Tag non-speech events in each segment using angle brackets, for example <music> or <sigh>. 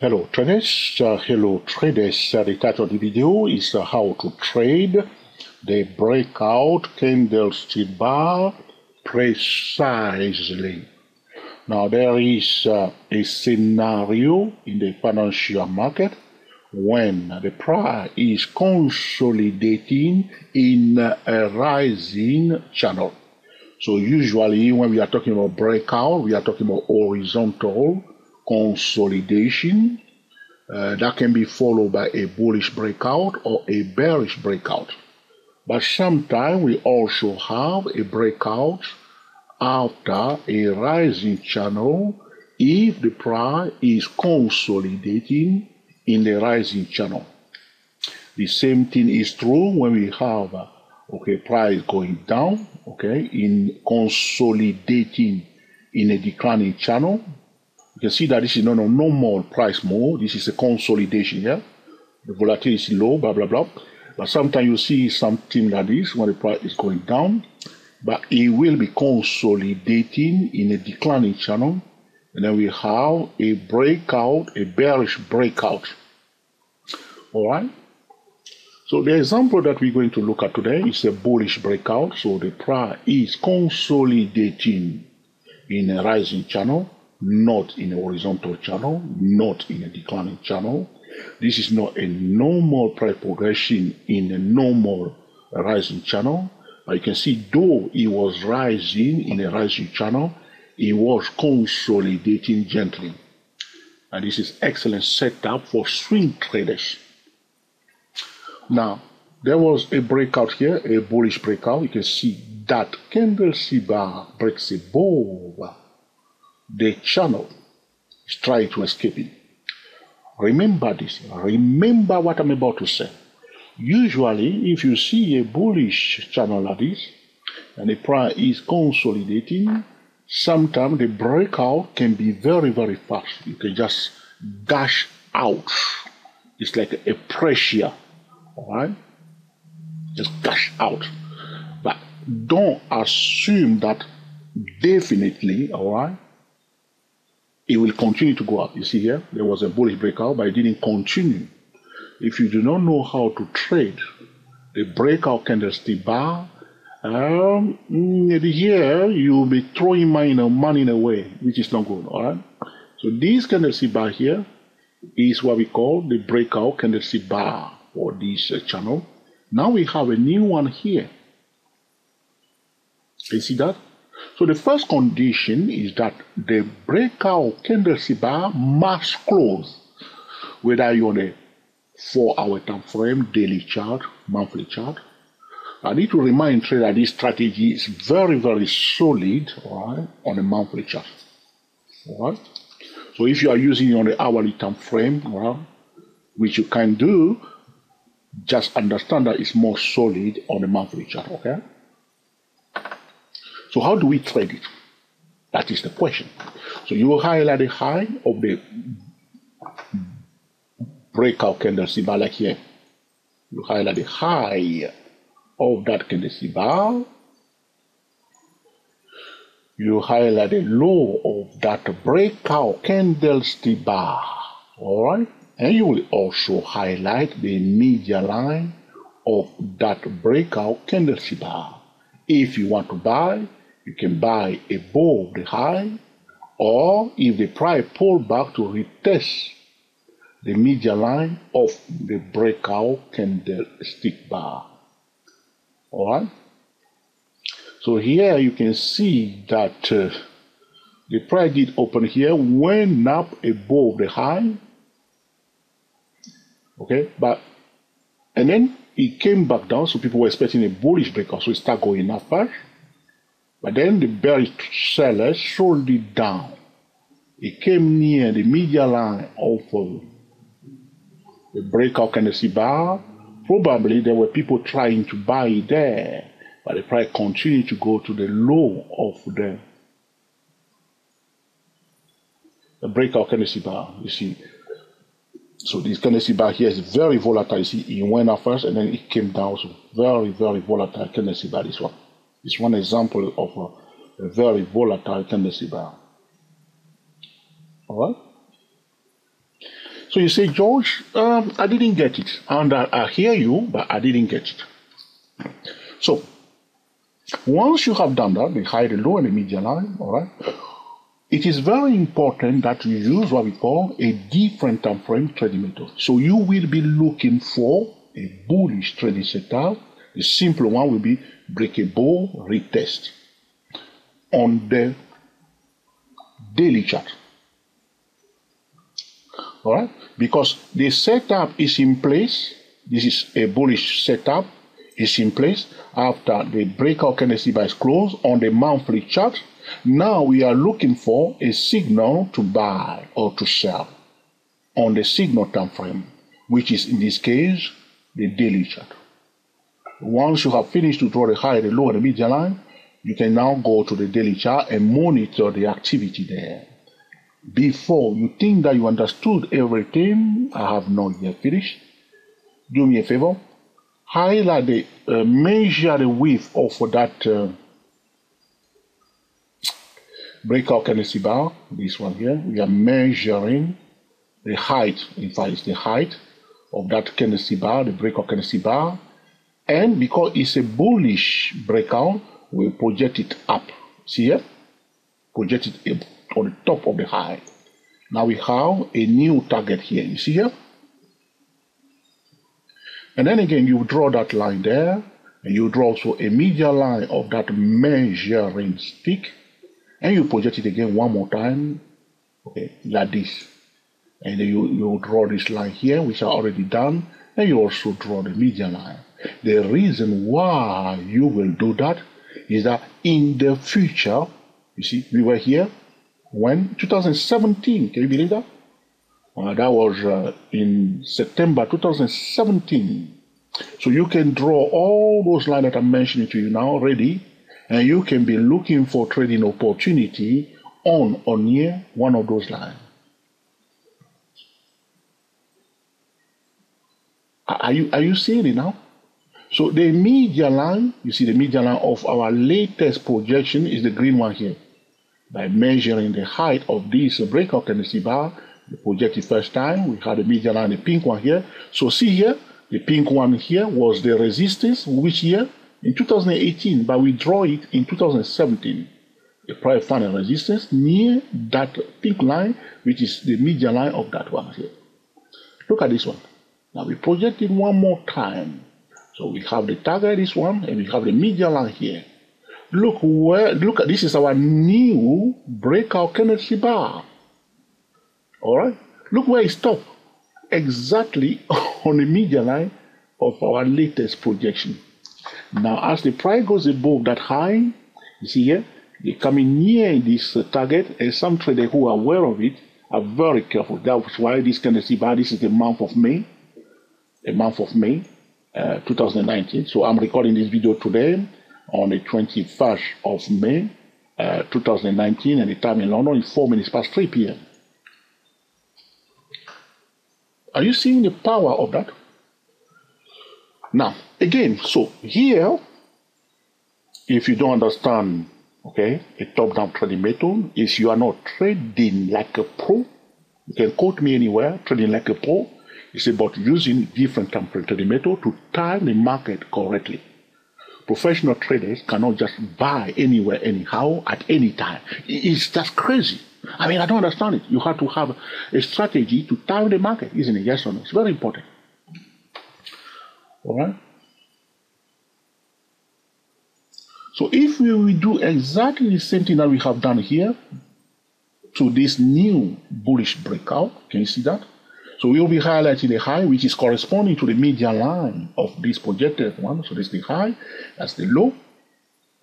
Hello traders, uh, hello traders. Uh, the title of the video is uh, how to trade the breakout candlestick bar precisely. Now there is uh, a scenario in the financial market when the price is consolidating in a rising channel. So usually when we are talking about breakout, we are talking about horizontal consolidation. Uh, that can be followed by a bullish breakout or a bearish breakout. But sometimes we also have a breakout after a rising channel if the price is consolidating in the rising channel. The same thing is true when we have okay price going down okay in consolidating in a declining channel you can see that this is not a normal price move this is a consolidation yeah? The volatility is low blah blah blah. But sometimes you see something like this when the price is going down but it will be consolidating in a declining channel. And then we have a breakout a bearish breakout. All right? So the example that we're going to look at today is a bullish breakout. So the price is consolidating in a rising channel, not in a horizontal channel, not in a declining channel. This is not a normal price progression in a normal rising channel. But you can see though it was rising in a rising channel, it was consolidating gently. And this is excellent setup for swing traders. Now, there was a breakout here, a bullish breakout. You can see that candlestick bar breaks above the channel. is trying to escape it. Remember this. Remember what I'm about to say. Usually, if you see a bullish channel like this, and the price is consolidating, sometimes the breakout can be very, very fast. You can just dash out. It's like a pressure all right? Just dash out. But don't assume that definitely, all right, it will continue to go up. You see here, there was a bullish breakout, but it didn't continue. If you do not know how to trade the breakout candlestick bar, um, here you'll be throwing money, money away, which is not good. All right. So this candlestick bar here is what we call the breakout candlestick bar for this uh, channel. Now we have a new one here. You see that? So the first condition is that the breakout candlestick bar must close, whether you're on a four-hour time frame, daily chart, monthly chart. I need to remind you that this strategy is very, very solid, right, on a monthly chart. All right. So if you are using on the hourly time frame, well, which you can do, just understand that it's more solid on the monthly chart, okay? So how do we trade it? That is the question. So you will highlight the high of the breakout candlestick bar like here. You highlight the high of that candlestick bar. You highlight the low of that breakout candlestick bar. All right. And you will also highlight the median line of that breakout candlestick bar. If you want to buy, you can buy above the high, or if the price pull back to retest the median line of the breakout candlestick bar. All right. So here you can see that uh, the price did open here, went up above the high, Okay, but and then it came back down, so people were expecting a bullish breakout, so it started going up first. But then the bearish sellers sold it down. It came near the median line of uh, the breakout candlestick bar. Probably there were people trying to buy it there, but the price continued to go to the low of the, the breakout candlestick bar. You see, so this candlestick bar here is very volatile. You see, it went up first and then it came down. So very, very volatile candlestick bar. This one. It's one example of a, a very volatile tendency bar. All right. So you say, George, um, I didn't get it. And I, I hear you, but I didn't get it. So once you have done that, the high, the low, and the median line, all right, it is very important that you use what we call a different time frame trading method. So you will be looking for a bullish trading setup. The simple one will be break a bull retest on the daily chart. All right, because the setup is in place. This is a bullish setup is in place after the breakout candlestick is closed on the monthly chart. Now we are looking for a signal to buy or to sell on the signal time frame, which is in this case the daily chart. Once you have finished to draw the high, the low, and the median line, you can now go to the daily chart and monitor the activity there. Before you think that you understood everything, I have not yet finished. Do me a favor, highlight the uh, measure the width of that uh, breakout candlestick bar. This one here, we are measuring the height. In fact, it's the height of that candlestick bar, the breakout candlestick bar. And because it's a bullish breakout, we project it up. See here? Project it on the top of the high. Now we have a new target here. You see here? And then again, you draw that line there, and you draw also a medial line of that measuring stick, and you project it again one more time, okay, like this. And then you, you draw this line here, which are already done, and you also draw the medial line. The reason why you will do that is that in the future, you see, we were here when 2017, can you believe that? Uh, that was uh, in September 2017. So you can draw all those lines that I'm mentioning to you now ready, and you can be looking for trading opportunity on or near one of those lines. Are you are you seeing it now? So the median line, you see the median line of our latest projection is the green one here. By measuring the height of this breakout candlestick bar, the projected first time. We had the median line, the pink one here. So see here, the pink one here was the resistance, which year? In 2018, but we draw it in 2017. The prior final resistance near that pink line, which is the median line of that one here. Look at this one. Now we project it one more time. So we have the target, this one, and we have the median line here. Look where, look at this is our new breakout candlestick bar. All right. Look where it stopped. Exactly <laughs> on the median line of our latest projection. Now, as the price goes above that high, you see here, they're coming near this uh, target, and some traders who are aware of it are very careful. That's why this can see bar, this is the month of May, the month of May, uh, 2019. So I'm recording this video today on the 21st of May, uh, 2019, and the time in London is 4 minutes past 3 p.m. Are you seeing the power of that? Now, again, so here, if you don't understand, okay, a top-down trading method is you are not trading like a pro. You can quote me anywhere, trading like a pro. It's about using different trading method to time the market correctly. Professional traders cannot just buy anywhere, anyhow, at any time. It's just crazy. I mean, I don't understand it. You have to have a strategy to time the market, isn't it? Yes or no? It's very important. All right? So if we do exactly the same thing that we have done here to this new bullish breakout, can you see that? So we will be highlighting the high, which is corresponding to the median line of this projected one. So this is the high, that's the low.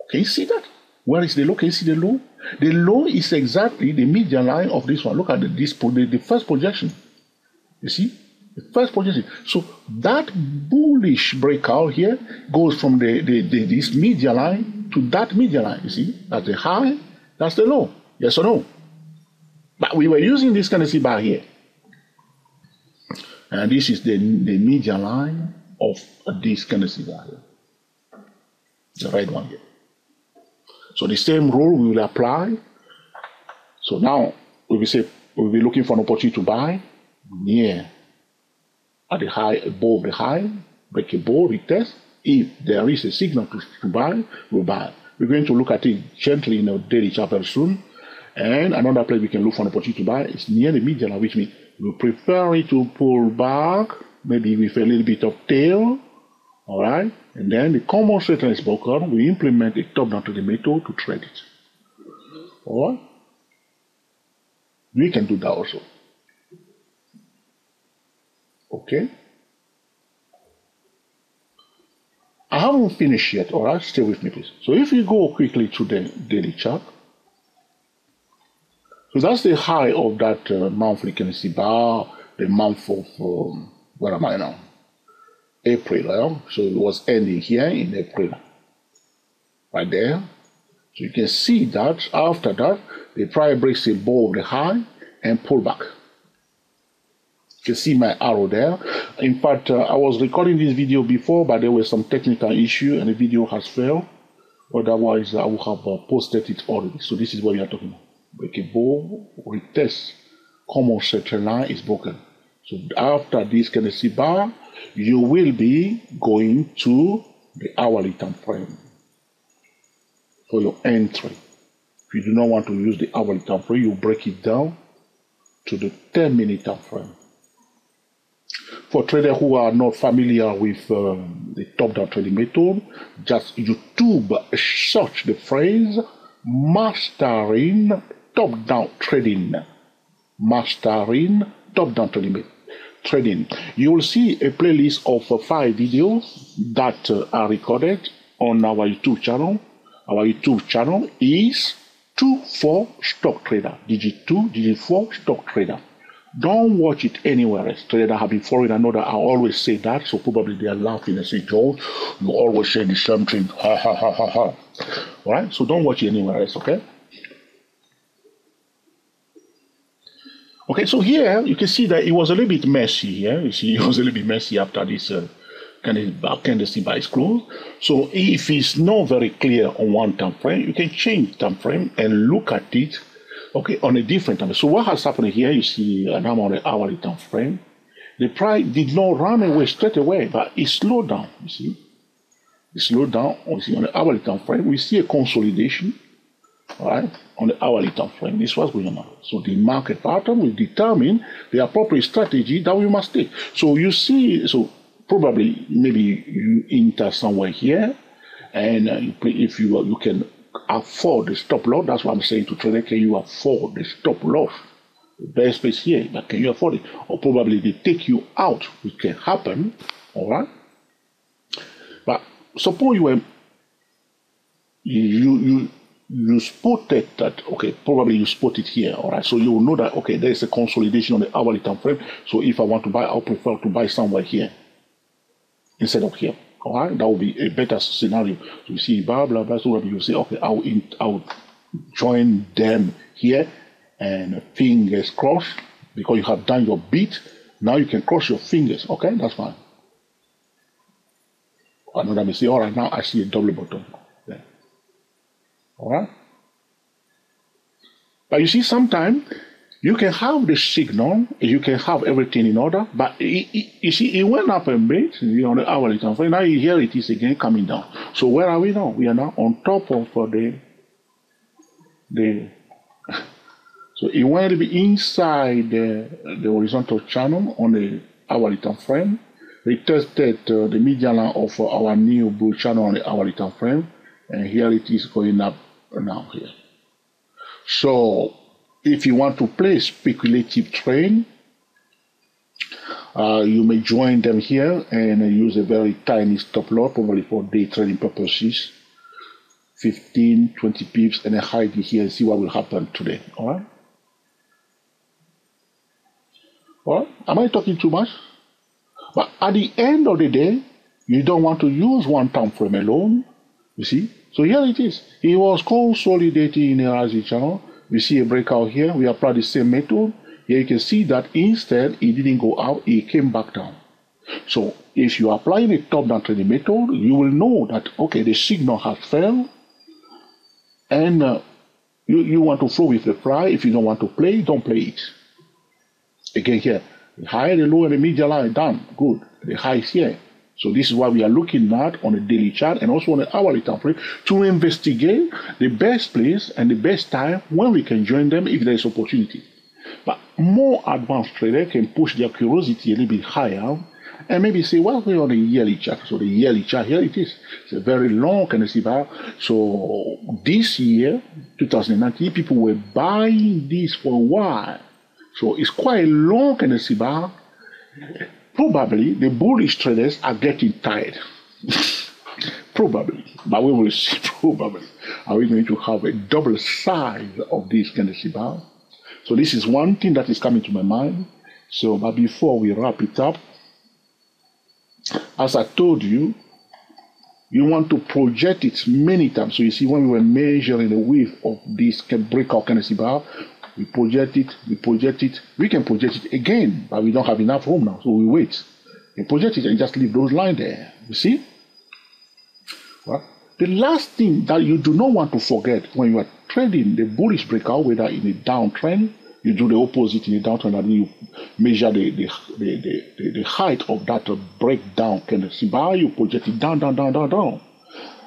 Can you see that? Where is the low? Can you see the low? The low is exactly the median line of this one. Look at the, this, the, the first projection. You see? The first projection. So that bullish breakout here goes from the, the, the, this median line to that median line. You see? That's the high, that's the low. Yes or no? But we were using this kind of bar here. And this is the, the median line of this kind of see bar here. The red one here. So the same rule we will apply. So now we will say we will be looking for an opportunity to buy. near at the high above the high, break a ball, retest. If there is a signal to, to buy, we buy. We're going to look at it gently in our daily chart very soon. And another place we can look for an opportunity to buy is near the median, which means we prefer it to pull back, maybe with a little bit of tail, all right? And then the common straight is broken, we implement a top-down to the method to trade it. All right? We can do that also. Okay? I haven't finished yet, alright? Stay with me, please. So if you go quickly to the daily chart, so that's the high of that uh, monthly candlestick bar, the month of, um, where am I now? April, yeah? so it was ending here in April, right there. So you can see that after that, the price breaks above the high and pull back. You can see my arrow there. In fact, uh, I was recording this video before, but there was some technical issue and the video has failed. Otherwise, I would have uh, posted it already. So this is what we are talking about. Break a ball, retest, common center line is broken. So after this see bar, you will be going to the hourly time frame for your entry. If you do not want to use the hourly time frame, you break it down to the 10 minute time frame. For traders who are not familiar with um, the top-down trading method, just YouTube search the phrase mastering top-down trading. Mastering top-down trading trading. You will see a playlist of five videos that are recorded on our YouTube channel. Our YouTube channel is 2-4 Stock Trader. Digit 2, digit 4 Stock Trader. Don't watch it anywhere else. Trader have been following another. I always say that, so probably they are laughing and say, Joe, you always say the same thing. Ha ha ha ha ha. All right, so don't watch it anywhere else, okay? Okay, so here you can see that it was a little bit messy here. You see, <laughs> it was a little bit messy after this uh, kind of candlestick by close. So if it's not very clear on one time frame, you can change time frame and look at it, okay, on a different time. So what has happened here? You see, on the hourly time frame. The price did not run away straight away, but it slowed down. You see, it slowed down. You see, on the hourly time frame, we see a consolidation right, on the hourly time frame. This was going on. So the market pattern will determine the appropriate strategy that we must take. So you see, so probably maybe you enter somewhere here, and uh, if you you can afford the stop loss. That's what I'm saying to trader. Can you afford the stop loss? The best here, but can you afford it? Or probably they take you out, which can happen. All right. But suppose you were you you you spotted that, okay, probably you spot it here, all right? So you will know that, okay, there is a consolidation on the hourly time frame. So if I want to buy, I'll prefer to buy somewhere here instead of here, all right? That would be a better scenario. So you see, blah, blah, blah. So you say, okay, I'll, in, I'll join them here and fingers crossed because you have done your beat. Now you can cross your fingers, okay? That's fine. Another may all right, now I see a double bottom. All right? But you see, sometimes you can have the signal, you can have everything in order, but it, it, you see, it went up a bit, you know, the hourly time frame. Now here it is again coming down. So where are we now? We are now on top of uh, the the. <laughs> So it went to be inside the, the horizontal channel on the hourly time frame. We tested uh, the median line of uh, our new bull channel on the hourly time frame, and here it is going up now here. So if you want to play speculative trade, uh, you may join them here and use a very tiny stop loss, probably for day trading purposes. 15, 20 pips, and hide it here and see what will happen today. All right? All right? Am I talking too much? But at the end of the day, you don't want to use one time frame alone. You see? So here it is. He was consolidating in the rising channel. We see a breakout here. We apply the same method. Here you can see that instead it didn't go out, it came back down. So if you apply the top-down trading method, you will know that, okay, the signal has failed and uh, you, you want to flow with the fly. If you don't want to play, don't play it. Again here, The high, the low, and the median line done. Good. The high is here. So this is what we are looking at on a daily chart and also on an hourly time frame to investigate the best place and the best time when we can join them if there is opportunity. But more advanced traders can push their curiosity a little bit higher and maybe say, well, we're on a yearly chart. So the yearly chart, here it is. It's a very long kind of see So this year, 2019, people were buying this for a while. So it's quite a long kind of see Probably the bullish traders are getting tired. <laughs> probably, but we will see. <laughs> Probably, are we going to have a double size of this of bar? So this is one thing that is coming to my mind. So, but before we wrap it up, as I told you, you want to project it many times. So you see, when we were measuring the width of this breakout of bar, we project it, we project it. We can project it again, but we don't have enough room now, so we wait. We project it and just leave those lines there. You see? Well, the last thing that you do not want to forget when you are trading the bullish breakout, whether in a downtrend, you do the opposite in a downtrend, and you measure the the, the, the, the height of that breakdown Can candlestick bar, you project it down, down, down, down, down.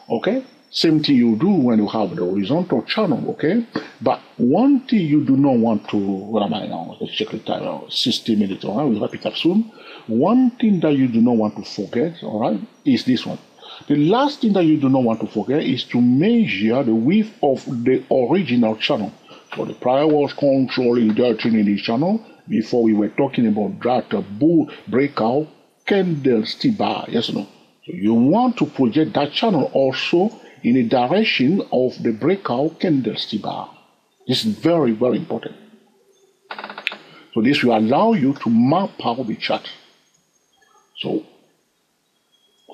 Okay? Same thing you do when you have the horizontal channel, okay? But one thing you do not want to, what am I now? Let's check the time, uh, 60 minutes, all right? We'll wrap it up soon. One thing that you do not want to forget, all right, is this one. The last thing that you do not want to forget is to measure the width of the original channel. So the prior was controlling the Trinity channel before we were talking about that bull breakout candlestick bar. Yes or no? So you want to project that channel also in the direction of the breakout candlestick bar. This is very, very important. So this will allow you to map out the chart. So,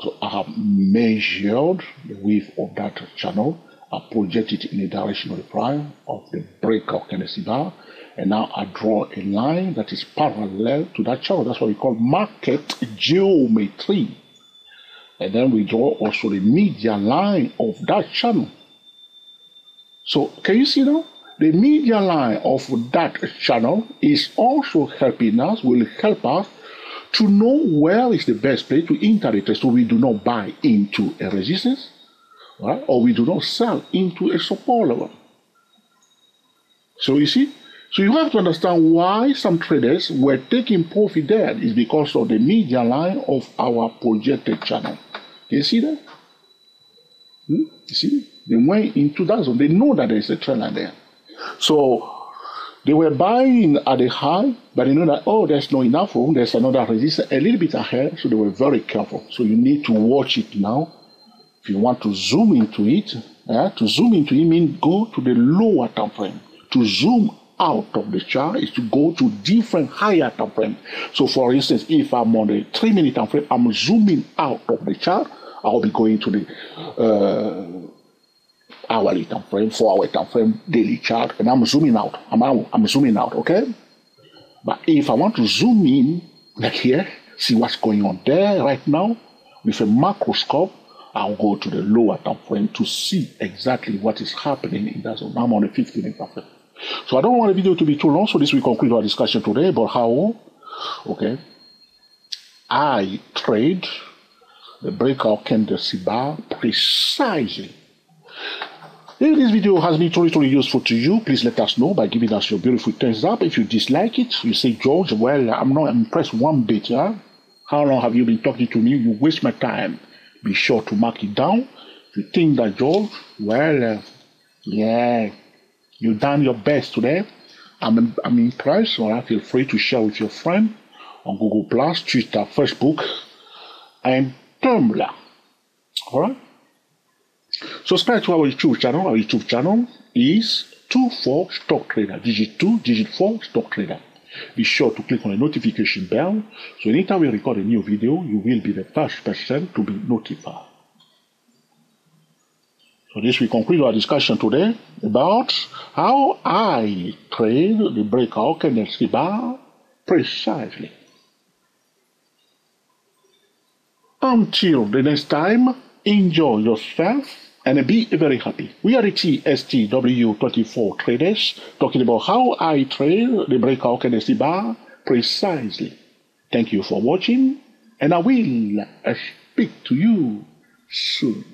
so I have measured the width of that channel. I project it in the direction of the prior of the breakout candlestick bar. And now I draw a line that is parallel to that channel. That's what we call market geometry. And then we draw also the median line of that channel. So can you see now? The median line of that channel is also helping us, will help us to know where is the best place to enter trade so we do not buy into a resistance right? or we do not sell into a support level. So you see, so you have to understand why some traders were taking profit there is because of the median line of our projected channel. You see that? Hmm? You see? They went that zone. They know that there's a trend line there. So they were buying at a high, but they know that, oh, there's not enough room. There's another resistance a little bit ahead. So they were very careful. So you need to watch it now. If you want to zoom into it, yeah, to zoom into it means go to the lower time frame. To zoom out of the chart is to go to different higher time frame. So for instance, if I'm on the three minute time frame, I'm zooming out of the chart. I'll be going to the uh, hourly time frame, four hour time frame, daily chart, and I'm zooming out. I'm out, I'm zooming out, okay? But if I want to zoom in, like here, see what's going on there right now with a macroscope, I'll go to the lower time frame to see exactly what is happening in that zone. I'm on a 15 minute time frame. So I don't want the video to be too long, so this will conclude our discussion today about how, okay, I trade the breakout candlestick bar precisely. If this video has been truly useful to you, please let us know by giving us your beautiful thumbs up. If you dislike it, you say, George, well, I'm not impressed one bit. Huh? How long have you been talking to me? You waste my time. Be sure to mark it down. If you think that, George, well, uh, yeah, You've done your best today. I'm, I'm impressed. All right, feel free to share with your friend on Google Plus, Twitter, Facebook, and Tumblr. All right. Subscribe to our YouTube channel. Our YouTube channel is Two 24 Stock Trader. Digit 2, digit 4 Stock Trader. Be sure to click on the notification bell so anytime we record a new video, you will be the first person to be notified. So this will conclude our discussion today about how I trade the breakout candlestick bar precisely. Until the next time, enjoy yourself and be very happy. We are the TSTW24 traders talking about how I trade the breakout candlestick bar precisely. Thank you for watching, and I will speak to you soon.